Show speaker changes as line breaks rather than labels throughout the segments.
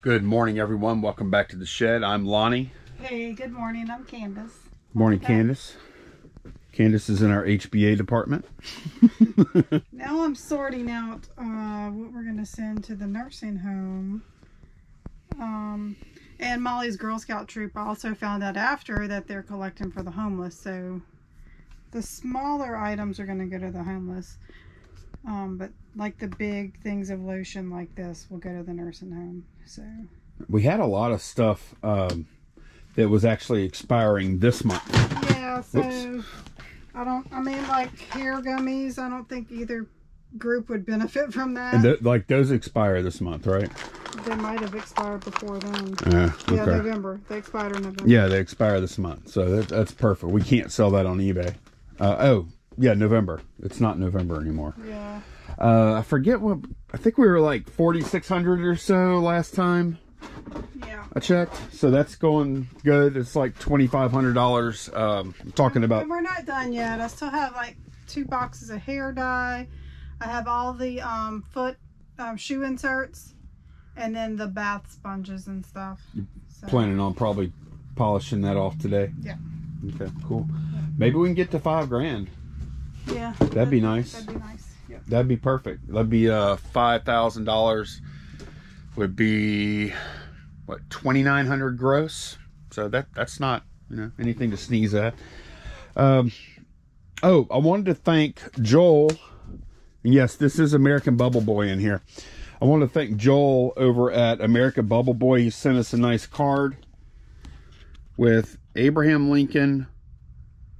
Good morning, everyone. Welcome back to the shed. I'm Lonnie.
Hey, good morning. I'm Candice.
Morning, Candice. Candice is in our HBA department.
Now I'm sorting out uh, what we're going to send to the nursing home. Um, and Molly's Girl Scout troop I also found out after that they're collecting for the homeless. So the smaller items are going to go to the homeless. Um, but like the big things of lotion like this will go to the nursing home. So
We had a lot of stuff um, that was actually expiring this month.
yeah, so. I don't. I mean, like hair gummies. I don't think either group would benefit from that.
And th- like those expire this month, right?
They might have expired before then.
Yeah.
Yeah, November. They expired in November.
Yeah, they expire this month, so that, that's perfect. We can't sell that on eBay. Uh, oh, yeah, November. It's not November anymore.
Yeah.
Uh, I forget what. I think we were like forty six hundred or so last time.
Yeah.
I checked, so that's going good. It's like twenty five hundred dollars. Um, I'm talking about
And we're not done yet. I still have like two boxes of hair dye. I have all the um, foot um, shoe inserts, and then the bath sponges and stuff. So,
planning on probably polishing that off today.
Yeah.
Okay, cool. Maybe we can get to five grand.
Yeah.
That'd be nice.
That'd be nice. Yep.
That'd be perfect. That'd be uh five thousand dollars. Would be what twenty nine hundred gross. So that that's not you know anything to sneeze at. Um. Oh, I wanted to thank Joel. Yes, this is American Bubble Boy in here. I want to thank Joel over at American Bubble Boy. He sent us a nice card with Abraham Lincoln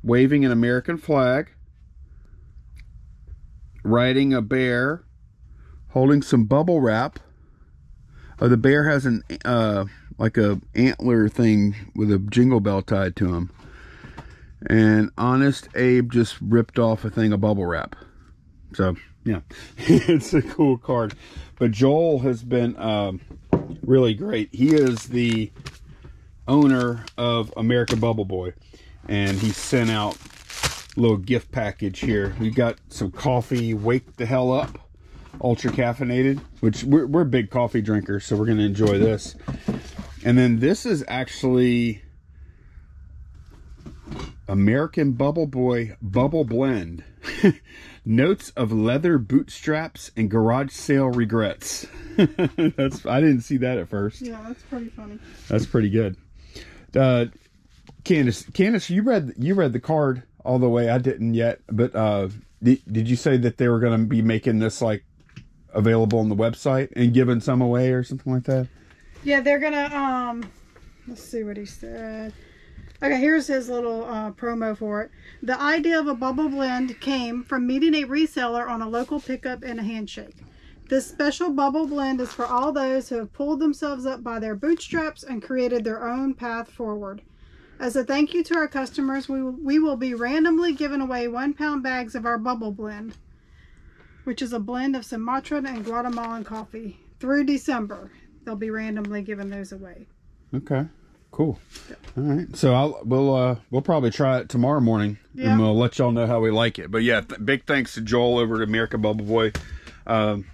waving an American flag riding a bear, holding some bubble wrap. Oh, the bear has an uh, like a antler thing with a jingle bell tied to him. And Honest Abe just ripped off a thing of bubble wrap. So yeah, it's a cool card. But Joel has been um, really great. He is the owner of American Bubble Boy, and he sent out little gift package here. We got some coffee, Wake the Hell Up, ultra caffeinated, which we're, we're big coffee drinkers, so we're going to enjoy this. And then this is actually American Bubble Boy Bubble Blend. Notes of leather bootstraps and garage sale regrets. That's I didn't see that at first.
Yeah, that's pretty funny.
That's pretty good. Uh, Candice, Candice, you read you read the card all the way. I didn't yet, but uh, did, did you say that they were going to be making this like available on the website and giving some away or something like that?
Yeah, they're gonna um let's see what he said. Okay, here's his little uh, promo for it. The idea of a bubble blend came from meeting a reseller on a local pickup and a handshake. This special bubble blend is for all those who have pulled themselves up by their bootstraps and created their own path forward. As a thank you to our customers, we, we will be randomly giving away one pound bags of our bubble blend, which is a blend of Sumatran and Guatemalan coffee, through December. They'll be randomly giving those away.
Okay, cool. All right, so I'll we'll uh we'll probably try it tomorrow morning,
Yeah.
and we'll let y'all know how we like it. But yeah, th- big thanks to Joel over at America Bubble Boy. Um,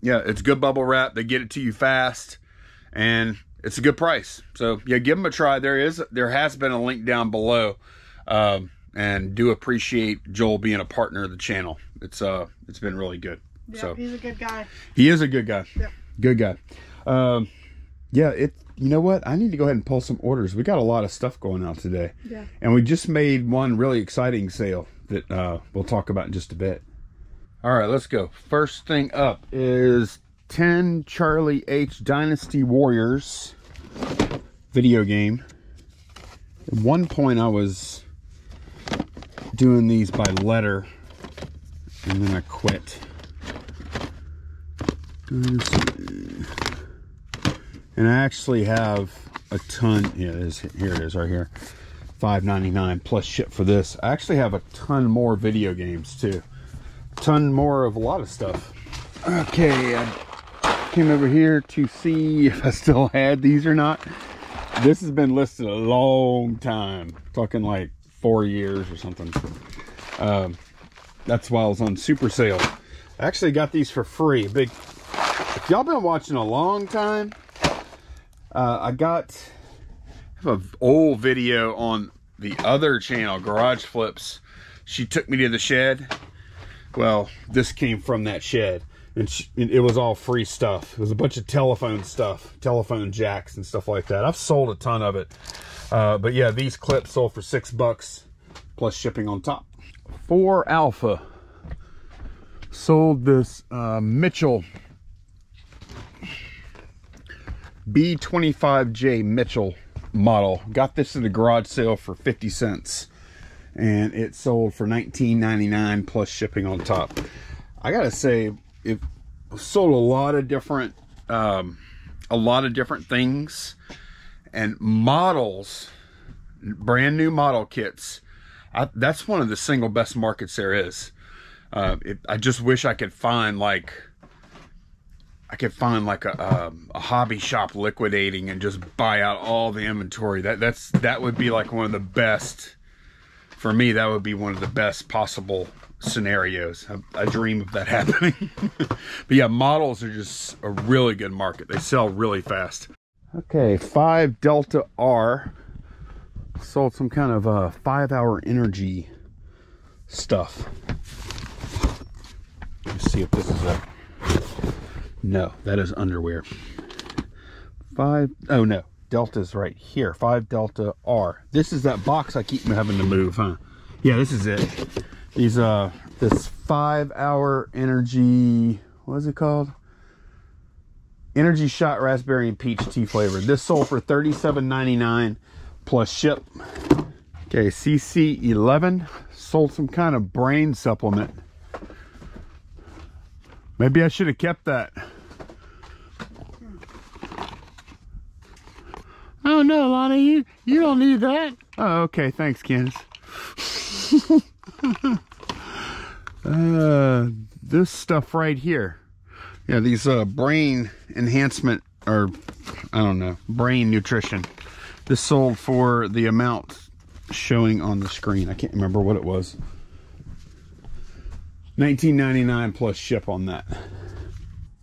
yeah, it's good bubble wrap. They get it to you fast, and it's a good price. So yeah, give them a try. There is there has been a link down below, um, and do appreciate Joel being a partner of the channel. It's uh it's been really good.
Yeah,
So
he's a good guy.
he is a good guy.
Yeah.
Good guy. Um, yeah, it. You know what? I need to go ahead and pull some orders. We got a lot of stuff going out today,
Yeah.
and we just made one really exciting sale that uh, we'll talk about in just a bit. All right, let's go. First thing up is 10 Charlie H Dynasty Warriors video game. At one point, I was doing these by letter, and then I quit. And I actually have a ton. Yeah, it is, here it is right here. Five ninety nine plus ship for this. I actually have a ton more video games too. A ton more of a lot of stuff. Okay, came over here to see if I still had these or not. This has been listed a long time, talking like four years or something. Um, that's why I was on super sale. I actually got these for free. Big. If y'all been watching a long time, Uh, I got I have an old video on the other channel, Garage Flips. She took me to the shed. Well, this came from that shed. And she, it was all free stuff. It was a bunch of telephone stuff, telephone jacks and stuff like that. I've sold a ton of it. Uh, but yeah, these clips sold for six bucks plus shipping on top. Four Alpha sold this uh, Mitchell B25J Mitchell model. Got this at a garage sale for 50 cents. And it sold for 19.99 plus shipping on top. I gotta say, it sold a lot of different, um, a lot of different things and models, brand new model kits. I, that's one of the single best markets there is. Uh, it, I just wish I could find like I could find like a, a, a, hobby shop liquidating and just buy out all the inventory. That that's that would be like one of the best for me. That would be one of the best possible scenarios. I, I dream of that happening. but yeah, models are just a really good market. They sell really fast. Okay, five Delta R sold some kind of uh, five hour energy stuff. Let's see if this is a no, that is underwear. Five, oh no, Delta's right here. Five Delta R. This is that box I keep having to move, huh? Yeah, this is it. These, uh, this five hour energy, what is it called? Energy Shot Raspberry and Peach Tea flavor. This sold for $37.99 plus ship. Okay, CC11 sold some kind of brain supplement. Maybe I should have kept that. Oh no, Lonnie, you, you don't need that. Oh, okay, thanks, Candice. uh, this stuff right here. Yeah, these uh, brain enhancement, or I don't know, brain nutrition. This sold for the amount showing on the screen. I can't remember what it was. 19.99 plus ship on that.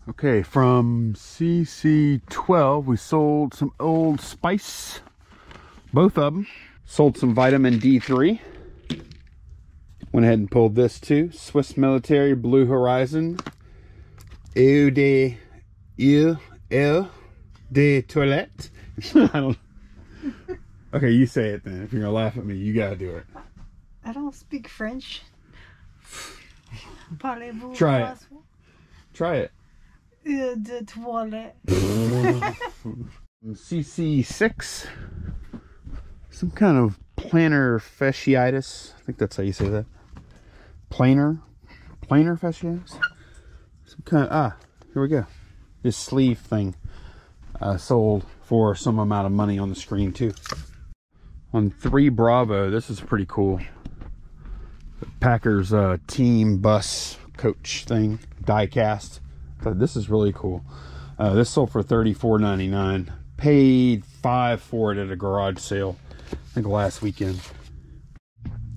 Okay, from CC12, we sold some Old Spice, both of them. Sold some vitamin D3. Went ahead and pulled this too. Swiss Military Blue Horizon. Eau de, eau, eau de toilette. I don't Okay, you say it then. If you're gonna laugh at me, you gotta do it.
I don't speak French. Parlez-vous
Try it. Try it.
Eau de toilette.
CC6. Some kind of plantar fasciitis. I think that's how you say that. Planar? Planar fasciitis? Some kind of, ah, here we go. This sleeve thing uh, sold for some amount of money on the screen too. On 3 Bravo, this is pretty cool. Packers uh, team bus coach thing, die cast. This is really cool. Uh, this sold for $34.99. Paid five for it at a garage sale, I think last weekend.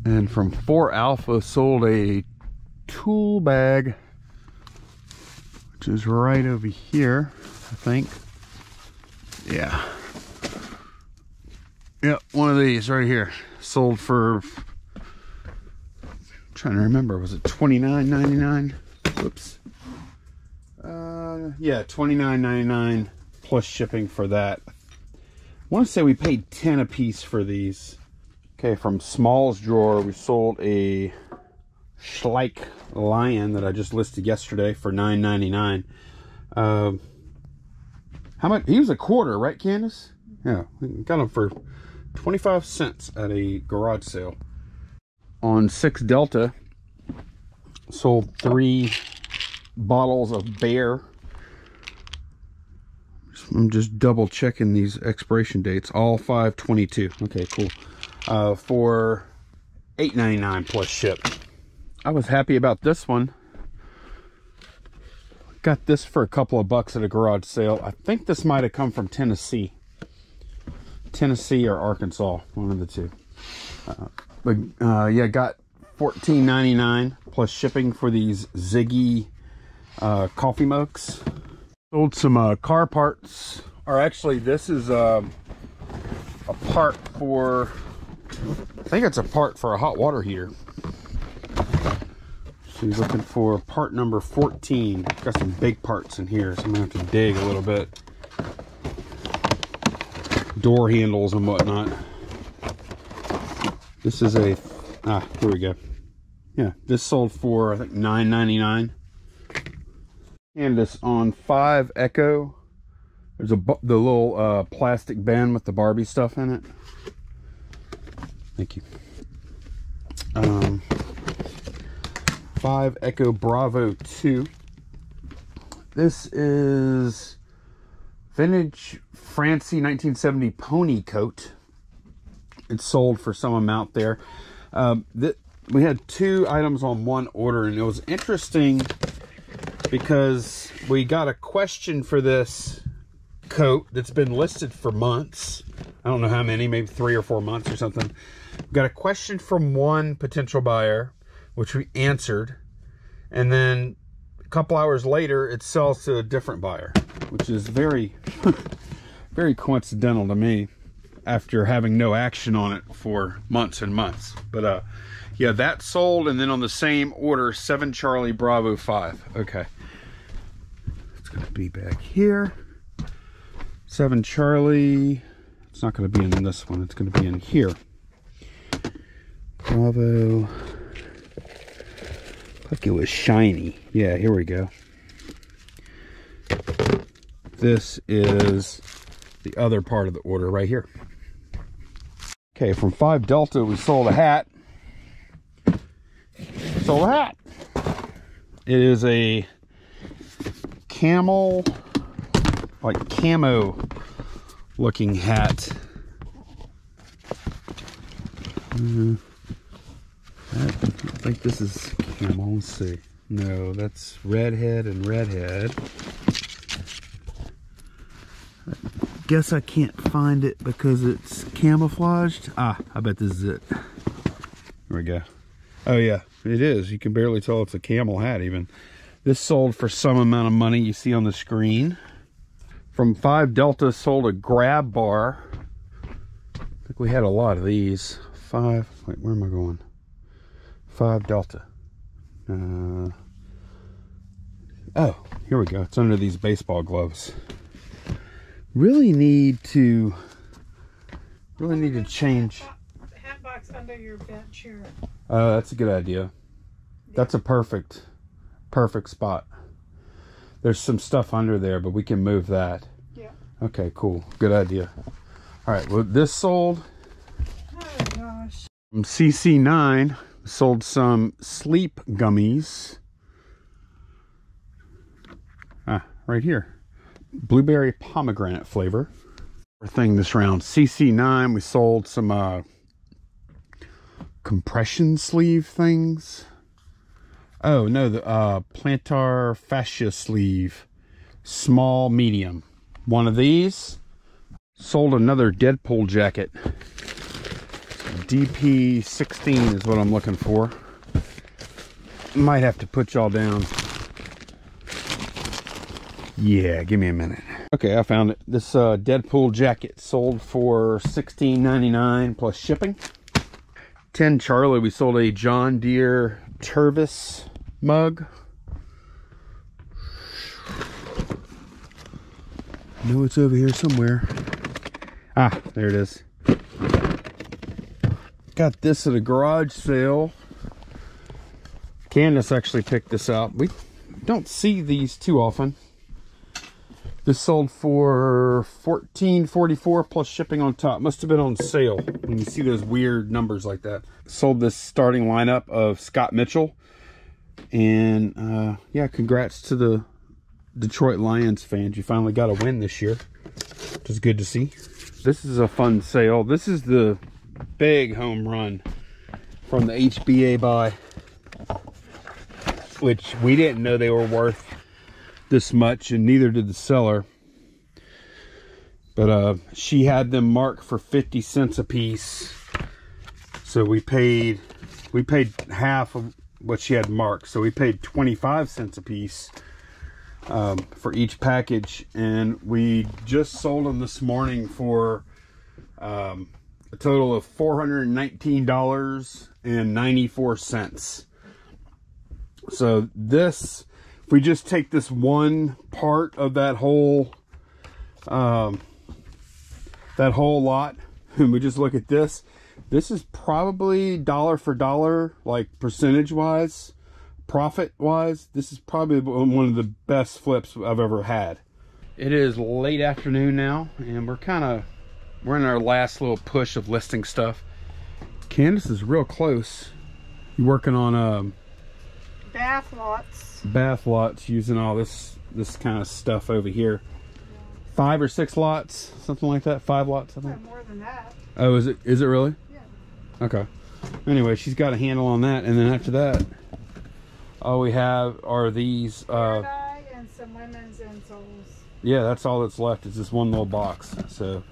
And from 4 Alpha sold a tool bag, which is right over here, I think. Yeah. Yep, one of these right here. Sold for trying to remember, was it $29.99? Whoops. Uh, yeah, $29.99 plus shipping for that. I want to say we paid 10 a piece for these. Okay, from Small's Drawer, we sold a Schleich Lion that I just listed yesterday for $9.99. Uh, how much? He was a quarter, right, Candice? Yeah, got him for 25 cents at a garage sale on 6 Delta. Sold three bottles of bear. I'm just double checking these expiration dates. All 522. Okay, cool. Uh, for 8.99 plus ship. I was happy about this one. Got this for a couple of bucks at a garage sale. I think this might have come from Tennessee. Tennessee or Arkansas, one of the two. Uh, but uh, yeah, got $14.99 plus shipping for these Ziggy uh, coffee mugs. Sold some uh, car parts or actually this is um, a part for, I think it's a part for a hot water heater. So he's looking for part number 14. Got some big parts in here, so I'm gonna have to dig a little bit. Door handles and whatnot. This is a, ah, here we go. Yeah, this sold for, I think, $9.99. And this on 5 Echo. There's a the little uh, plastic band with the Barbie stuff in it. Thank you. Um, 5 Echo Bravo 2. This is vintage Francie 1970 pony coat. It's sold for some amount there. Um, th we had two items on one order, and it was interesting because we got a question for this coat that's been listed for months. I don't know how many, maybe three or four months or something. Got a question from one potential buyer, which we answered. And then a couple hours later, it sells to a different buyer, which is very, very coincidental to me after having no action on it for months and months. But uh, yeah, that sold, and then on the same order, 7 Charlie Bravo 5. Okay. It's going to be back here. 7 Charlie. It's not going to be in this one. It's going to be in here. Bravo. Like it was shiny. Yeah, here we go. This is the other part of the order right here. Okay, from 5 Delta, we sold a hat. Sold a hat. It is a camel, like camo looking hat. Uh, I think this is camel. Let's see. No, that's redhead and redhead. guess I can't find it because it's camouflaged. Ah, I bet this is it. There we go. Oh yeah, it is. You can barely tell it's a camel hat even. This sold for some amount of money you see on the screen. From 5 Delta sold a grab bar. I think we had a lot of these. 5, wait, where am I going? 5 Delta. Uh, oh, here we go. It's under these baseball gloves. Really need to really need to change.
Hat box under your bench here
uh, that's a good idea. That's a perfect perfect spot. There's some stuff under there but we can move that.
Yeah.
Okay cool. Good idea. All right well this sold.
Oh gosh.
From cc9 sold some sleep gummies ah right here blueberry pomegranate flavor. Thing this round, CC9, we sold some uh, compression sleeve things. Oh no, the uh, plantar fascia sleeve, small, medium. One of these. Sold another Deadpool jacket. DP16 is what I'm looking for. Might have to put y'all down yeah, give me a minute. Okay, I found it. This uh, Deadpool jacket sold for $16.99 plus shipping. 10 Charlie, we sold a John Deere Tervis mug. I know it's over here somewhere. Ah, there it is. Got this at a garage sale. Candice actually picked this up. We don't see these too often. This sold for fourteen forty four plus shipping on top. Must have been on sale when you see those weird numbers like that. Sold this starting lineup of Scott Mitchell. And uh, yeah, congrats to the Detroit Lions fans. You finally got a win this year, which is good to see. This is a fun sale. This is the big home run from the HBA buy, which we didn't know they were worth this much and neither did the seller. But uh, she had them marked for 50 cents a piece so we paid we paid half of what she had marked. So we paid 25 cents a piece um, for each package, and we just sold them this morning for um, a total of four hundred nineteen dollars and ninety four cents. So this, if we just take this one part of that whole, um, that whole lot, and we just look at this, this is probably dollar for dollar, like percentage wise, profit wise. This is probably one of the best flips I've ever had. It is late afternoon now, and we're kind of we're in our last little push of listing stuff. Candice is real close. You working on um
Bath lots.
bath lots using all this this kind of stuff over here. Five or six lots, something like that. Five lots, I think.
More than that.
Oh, is it? Is it really?
Yeah.
Okay. Anyway, she's got a handle on that, and then after that, all we have are these. Uh,
and some women's insoles.
yeah, that's all that's left. Is this one little box. So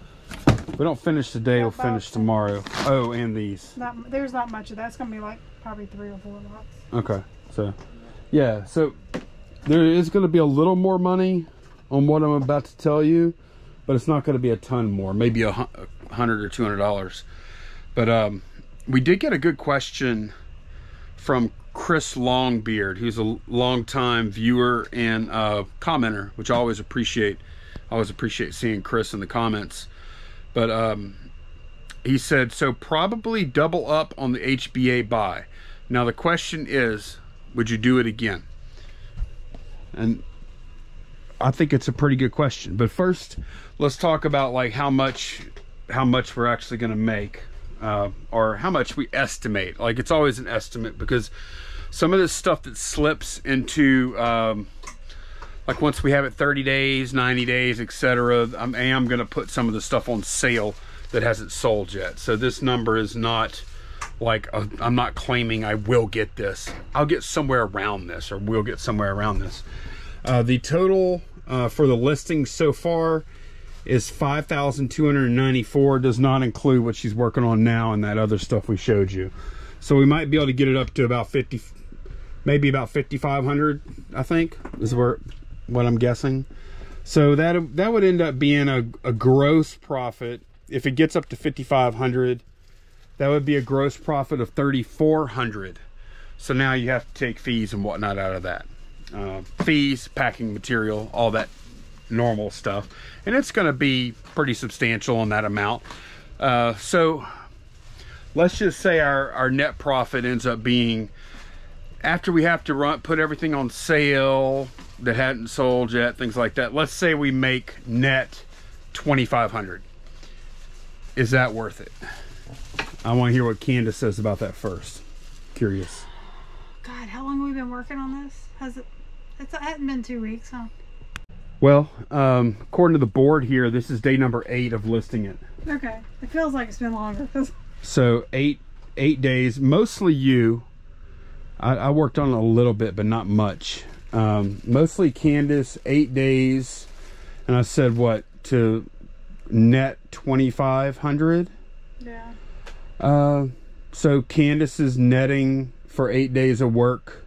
if we don't finish today. We'll finish tomorrow. Oh, and these.
Not there's not much of that. It's gonna be like probably three or four lots.
Okay. So, yeah. So there is going to be a little more money on what I'm about to tell you, but it's not going to be a ton more. Maybe a, a hundred or two hundred dollars. But um, we did get a good question from Chris Longbeard, who's a longtime viewer and uh, commenter, which I always appreciate. I always appreciate seeing Chris in the comments. But um, he said, so probably double up on the HBA buy. Now the question is, would you do it again? And I think it's a pretty good question. But first, let's talk about like how much how much we're actually going to make uh, or how much we estimate. Like it's always an estimate because some of this stuff that slips into um, like once we have it 30 days, 90 days, etc. I am going to put some of the stuff on sale that hasn't sold yet. So this number is not like I'm not claiming I will get this. I'll get somewhere around this, or we'll get somewhere around this. Uh, the total uh, for the listing so far is 5,294. Does not include what she's working on now and that other stuff we showed you. So we might be able to get it up to about 50, maybe about 5,500. I think is where what I'm guessing. So that that would end up being a, a gross profit. If it gets up to 5,500 that would be a gross profit of 3400 so now you have to take fees and whatnot out of that. Uh, fees packing material all that normal stuff. And it's going to be pretty substantial on that amount. Uh, so let's just say our, our net profit ends up being after we have to run put everything on sale that hadn't sold yet things like that let's say we make net 2500 is that worth it I want to hear what Candice says about that first. Curious.
God, how long have we been working on this? Has it? It's, it hasn't been two weeks, huh?
Well, um, according to the board here, this is day number eight of listing it.
Okay. It feels like it's been longer.
So eight eight days, mostly you. I, I worked on it a little bit, but not much. Um, mostly Candice, eight days, and I said what to net twenty five hundred.
yeah.
Uh, so Candice is netting for eight days of work.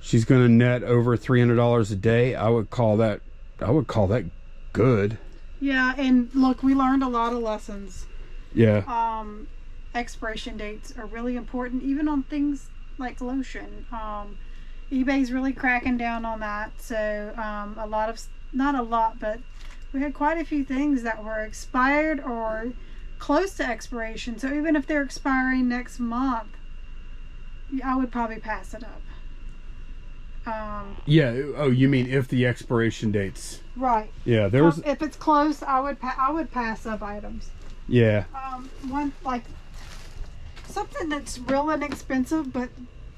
She's going to net over three hundred dollars a day. I would call that. I would call that good.
Yeah, and look, we learned a lot of lessons.
Yeah.
Um, expiration dates are really important, even on things like lotion. Um, eBay's really cracking down on that. So um, a lot of, not a lot, but we had quite a few things that were expired or close to expiration. So even if they're expiring next month, I would probably pass it up. Um,
Yeah. Oh, you mean if the expiration dates?
right.
Yeah. There was.
Um, if it's close, I would pa- I would pass up items.
Yeah.
Um, one like something that's real inexpensive but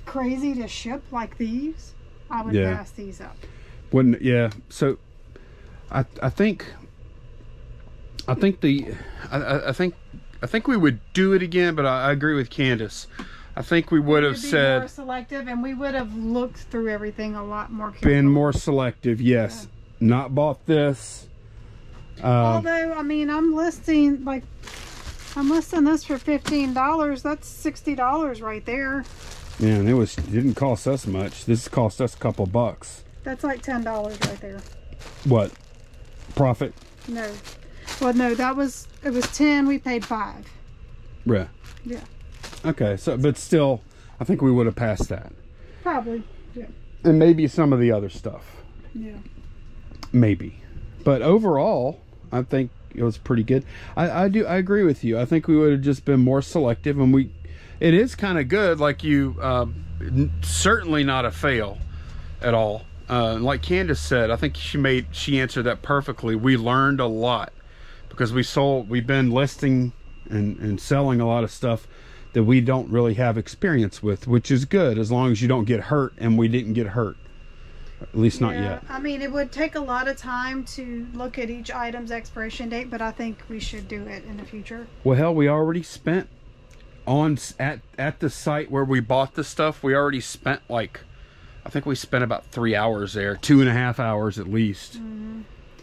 crazy to ship like these. I would
Yeah.
pass these up.
Wouldn't. Yeah. So, I I think. I think the, I- I, think, I think we would do it again, but I, I agree with Candice. I think we would have said
more selective, and we would have looked through everything a lot more carefully.
been more selective. Yes. Not bought this. Um,
Although, I mean, I'm listing like I'm listing this for fifteen dollars. That's sixty dollars right there.
Yeah, and it was it didn't cost us much. This cost us a couple bucks.
That's like ten dollars right there.
What? Profit?
No. Well, no, that was it was ten. We paid five.
Yeah.
Yeah,
Okay, so but still, I think we would have passed that,
probably. Yeah.
and maybe some of the other stuff,
Yeah.
maybe. But overall, I think it was pretty good. I, I do I agree with you. I think we would have just been more selective, and we. It is kind of good, like you. N- certainly not a fail, at all. Uh, like Candice said, I think she made she answered that perfectly. We learned a lot because we sold. We've been listing and and selling a lot of stuff that we don't really have experience with, which is good as long as you don't get hurt, and we didn't get hurt. At least not
Yeah,
yet.
I mean, it would take a lot of time to look at each item's expiration date, but I think we should do it in the future.
Well, hell, we already spent on at at the site where we bought the stuff. We already spent like, I think we spent about three hours there, two and a half hours at least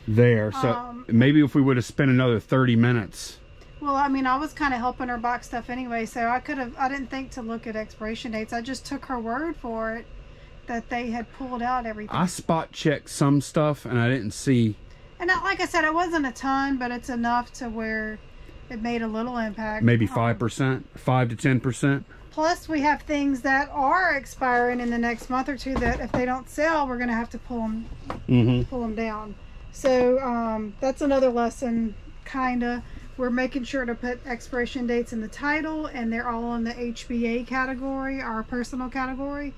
there. So
Um,
maybe if we would have spent another thirty minutes,
Well, I mean, I was kind of helping her box stuff anyway, so I could have. I didn't think to look at expiration dates. I just took her word for it that they had pulled out everything.
I spot checked some stuff and I didn't see.
and I, like I said, it wasn't a ton, but it's enough to where it made a little impact.
Maybe
Um,
five percent, five to ten percent.
Plus, we have things that are expiring in the next month or two that if they don't sell, we're going to have to pull them
Mm-hmm.
pull them down. So um, that's another lesson, kinda. We're making sure to put expiration dates in the title, and they're all in the HBA category, our personal category,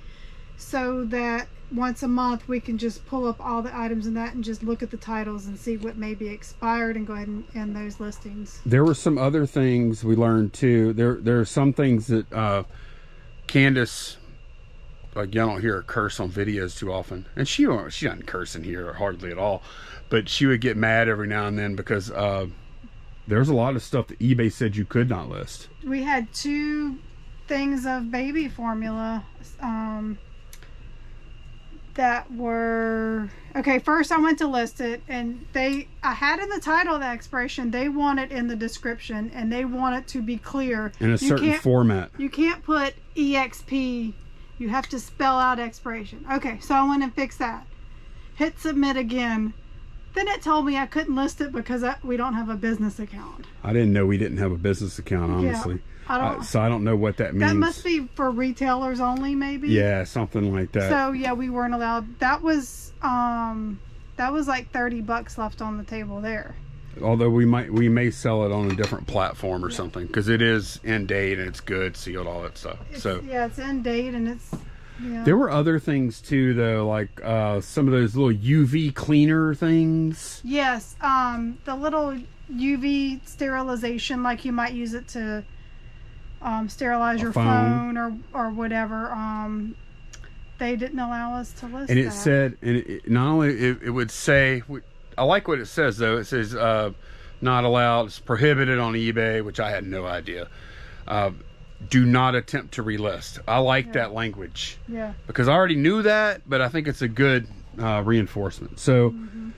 so that once a month we can just pull up all the items in that and just look at the titles and see what may be expired and go ahead and end those listings.
There were some other things we learned too. There there are some things that uh, Candice, like y'all don't hear her curse on videos too often, and she don't she doesn't curse in here hardly at all, but she would get mad every now and then because uh, there's a lot of stuff that eBay said you could not list.
We had two things of baby formula um, that were okay. First, I went to list it, and they I had in the title the expiration. They want it in the description, and they want it to be clear.
in a
You
certain format.
You can't put exp. You have to spell out expiration. Okay, so I went and fixed that. Hit submit again. Then it told me I couldn't list it because I, we don't have a business account.
I didn't know we didn't have a business account, honestly.
I don't.
So I don't know what that means.
That must be for retailers only, maybe.
Yeah, something like that.
So yeah, we weren't allowed. That was um, that was like thirty bucks left on the table there.
Although we might we may sell it on a different platform or something because it is in date and it's good, sealed, all that stuff.
It's,
so
yeah, it's in date and it's yeah.
There were other things too, though, like uh, some of those little UV cleaner things.
Yes, um, the little UV sterilization, like you might use it to um, sterilize
A
your
phone.
phone, or or whatever. Um, they didn't allow us to list
And it
that.
said, and it, it- not only it, it would say, I like what it says though. It says uh, not allowed, it's prohibited on eBay, which I had no idea. Uh, do not attempt to relist. I like that language
yeah.
because I already knew that, but I think it's a good uh, reinforcement. So,
Mm-hmm.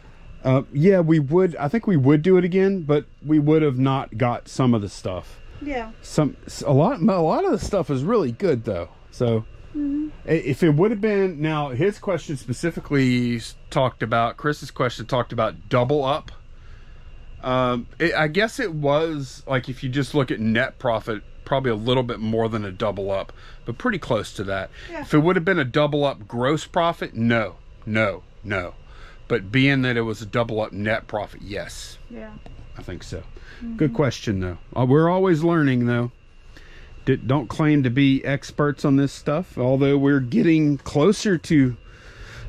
uh, yeah, we would. I think we would do it again, but we would have not got some of the stuff.
Yeah.
Some a lot. A lot of the stuff is really good though. So,
Mm-hmm.
if it would have been now, his question specifically talked about Chris's question talked about double up. Um, it, I guess it was like if you just look at net profit, probably a little bit more than a double up, but pretty close to that.
Yeah.
If it would have been a double up gross profit, no, no, no. But being that it was a double up net profit, yes,
Yeah.
I think so. Good question though. Uh, we're always learning though. D- don't claim to be experts on this stuff, although we're getting closer to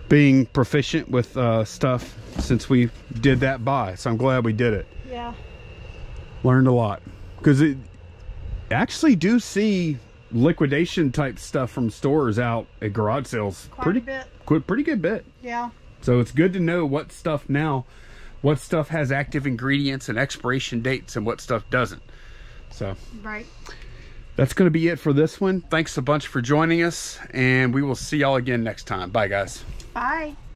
being proficient with uh, stuff since we did that buy. So I'm glad we did it.
Yeah.
Learned a lot because it actually do see liquidation type stuff from stores out at garage sales.
Quite
pretty
bit.
pretty good bit.
Yeah.
So it's good to know what stuff now, what stuff has active ingredients and expiration dates, and what stuff doesn't. So
Right.
that's going to be it for this one. Thanks a bunch for joining us, and we will see y'all again next time. Bye, guys.
Bye.